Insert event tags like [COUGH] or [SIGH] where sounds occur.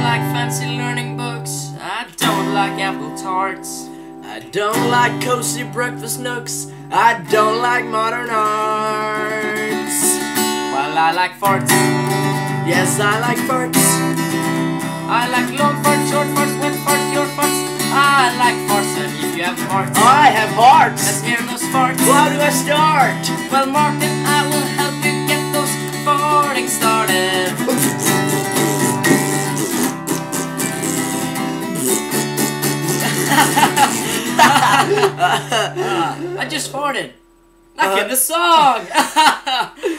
don't like fancy learning books. I don't like apple tarts. I don't like cozy breakfast nooks. I don't like modern arts. Well, I like farts. Yes, I like farts. I like long farts, short farts, wet farts, your farts. I like farts, and if you have farts, I have hearts. let's hear those farts. How do I start? Well, Martin, I will help you get those farting started. [LAUGHS] I just farted. Like uh-huh. in the song. [LAUGHS]